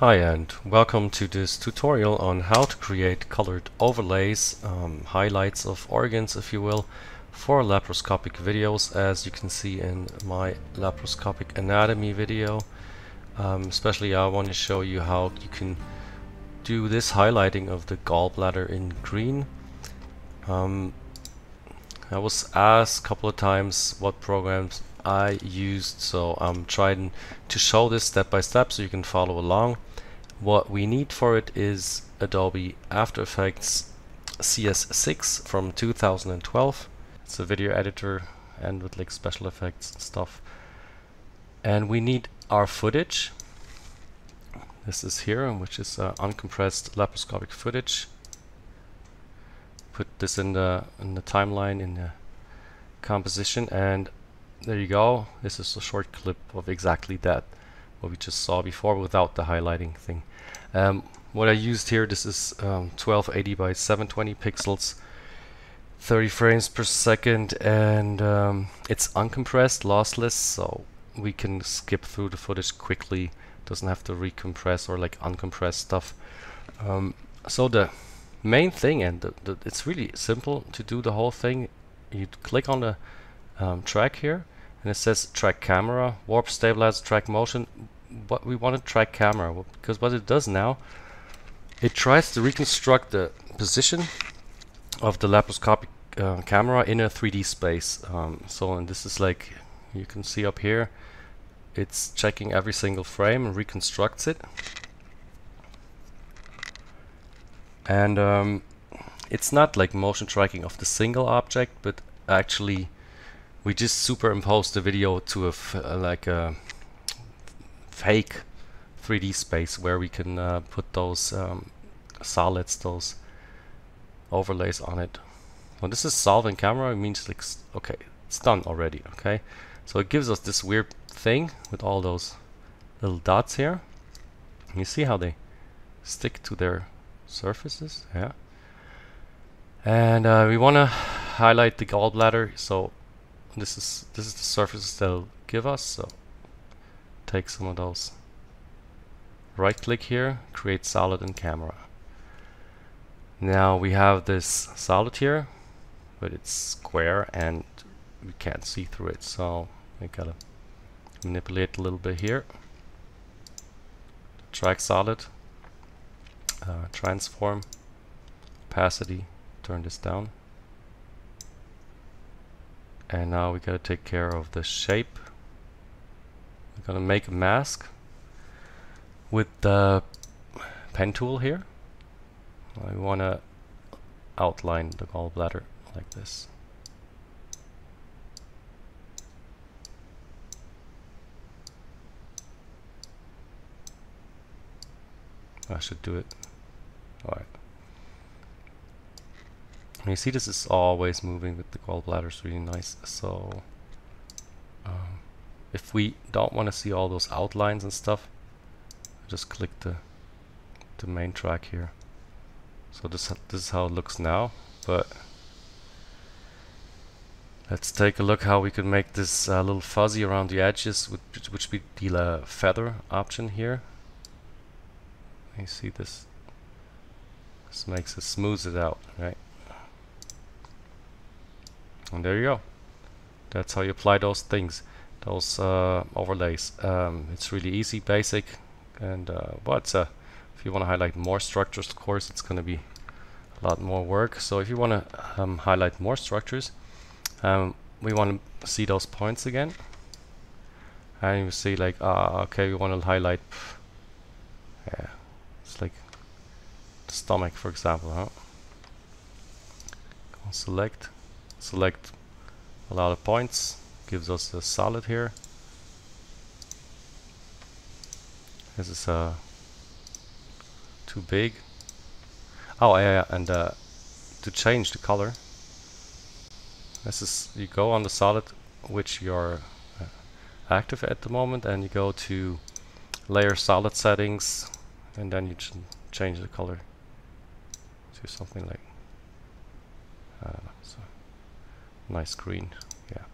Hi and welcome to this tutorial on how to create colored overlays, um, highlights of organs if you will, for laparoscopic videos as you can see in my laparoscopic anatomy video. Um, especially I want to show you how you can do this highlighting of the gallbladder in green. Um, I was asked a couple of times what programs I used so I'm trying to show this step by step so you can follow along. What we need for it is Adobe After Effects CS6 from 2012 it's a video editor and with like special effects and stuff. And we need our footage. This is here which is uh, uncompressed laparoscopic footage. Put this in the in the timeline in the composition and there you go. This is a short clip of exactly that, what we just saw before without the highlighting thing. Um, what I used here, this is um, 1280 by 720 pixels, 30 frames per second, and um, it's uncompressed, lossless, so we can skip through the footage quickly. Doesn't have to recompress or like uncompress stuff. Um, so the main thing, and the, the, it's really simple to do the whole thing. You click on the um, track here and it says track camera, warp stabilize track motion. But we want to track camera because what it does now, it tries to reconstruct the position of the laparoscopic uh, camera in a 3D space. Um, so and this is like you can see up here, it's checking every single frame and reconstructs it. And um, it's not like motion tracking of the single object, but actually we just superimpose the video to a uh, like a fake 3D space where we can uh, put those um, solids, those overlays on it. When this is solving camera, it means like okay, it's done already. Okay, so it gives us this weird thing with all those little dots here. You see how they stick to their surfaces, yeah. And uh, we want to highlight the gallbladder, so this is this is the surfaces they'll give us so take some of those. Right click here create solid in camera. Now we have this solid here but it's square and we can't see through it so we gotta manipulate a little bit here. Track solid uh, transform opacity turn this down and now we gotta take care of the shape. We're gonna make a mask with the pen tool here. I wanna outline the gallbladder like this. I should do it and you see this is always moving with the gallbladder, it's really nice. So um, if we don't want to see all those outlines and stuff, just click the the main track here. So this this is how it looks now, but let's take a look how we can make this a uh, little fuzzy around the edges, which which be the uh, feather option here. You see this? This makes it smooth it out, right? And there you go. That's how you apply those things those uh, overlays. Um, it's really easy basic and uh, but uh, if you want to highlight more structures of course it's going to be a lot more work. So if you want to um, highlight more structures um, we want to see those points again. And you see like ah okay we want to highlight yeah it's like the stomach for example huh? Select select a lot of points gives us the solid here this is uh, too big oh yeah, yeah. and uh, to change the color this is you go on the solid which you're uh, active at the moment and you go to layer solid settings and then you change the color to something like uh, so nice green yeah.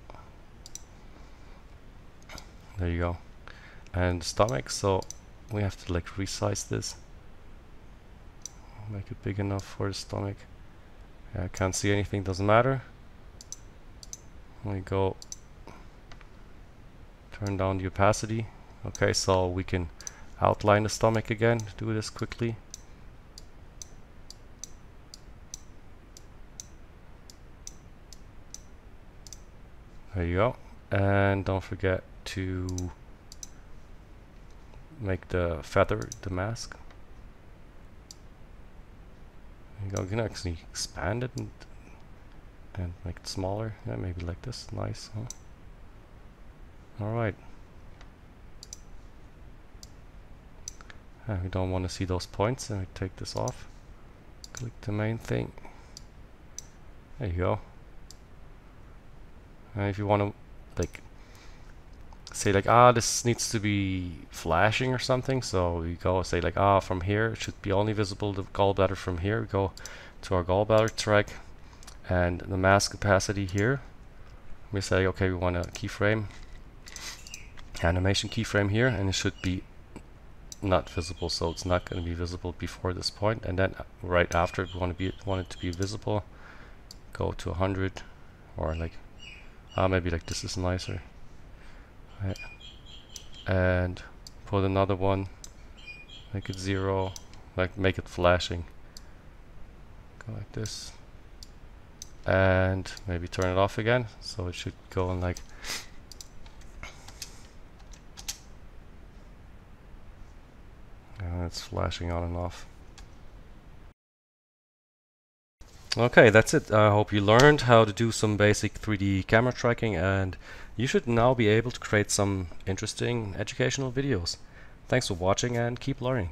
There you go. And stomach so we have to like resize this. Make it big enough for the stomach. Yeah, I can't see anything doesn't matter. We go turn down the opacity. Okay so we can outline the stomach again do this quickly there you go. And don't forget to make the feather the mask. You go, you can actually expand it and, and make it smaller. Yeah maybe like this. Nice huh? alright uh, we don't want to see those points. And we take this off. Click the main thing. There you go and if you want to like say like ah this needs to be flashing or something so we go say like ah from here it should be only visible the gallbladder from here. We go to our gallbladder track and the mask opacity here we say okay we want a keyframe animation keyframe here and it should be not visible so it's not going to be visible before this point. And then right after we want to be want it to be visible go to 100 or like ah maybe like this is nicer. Right. and put another one. Make it zero. Like make it flashing. Go like this. And maybe turn it off again. So it should go on like and it's flashing on and off Okay, that's it. I hope you learned how to do some basic 3D camera tracking and you should now be able to create some interesting educational videos. Thanks for watching and keep learning.